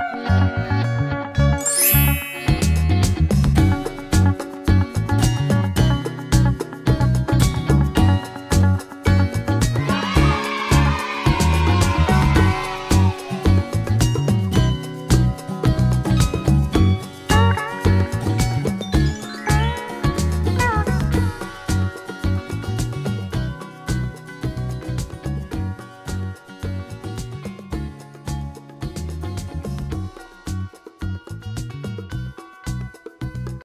Bye.